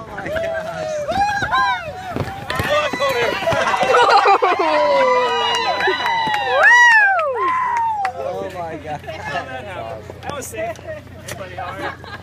Oh my god. That was safe. Everybody all right?